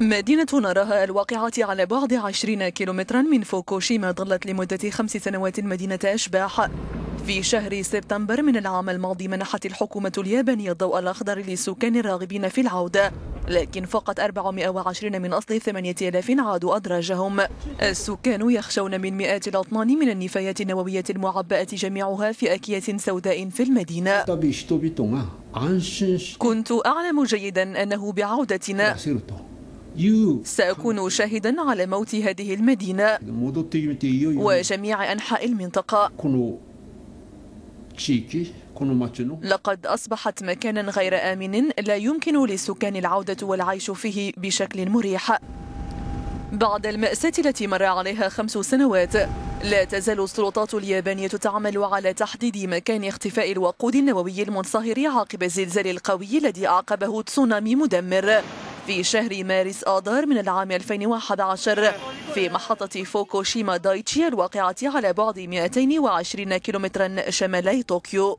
مدينة نراها الواقعة على بعد 20 كيلومترا من فوكوشيما ظلت لمدة خمس سنوات مدينة أشباح. في شهر سبتمبر من العام الماضي منحت الحكومة اليابانية الضوء الأخضر للسكان الراغبين في العودة لكن فقط 420 من أصل 8000 عادوا أدراجهم. السكان يخشون من مئات الأطنان من النفايات النووية المعبأة جميعها في أكياس سوداء في المدينة. كنت أعلم جيدا أنه بعودتنا سأكون شاهدا على موت هذه المدينة وجميع أنحاء المنطقة. لقد أصبحت مكانا غير آمن لا يمكن للسكان العودة والعيش فيه بشكل مريح. بعد المأساة التي مر عليها خمس سنوات لا تزال السلطات اليابانية تعمل على تحديد مكان اختفاء الوقود النووي المنصهر عقب الزلزال القوي الذي أعقبه تسونامي مدمر. في شهر مارس آذار من العام 2011 في محطة فوكوشيما دايتشي الواقعة على بعد 220 كيلومترا شمالي طوكيو.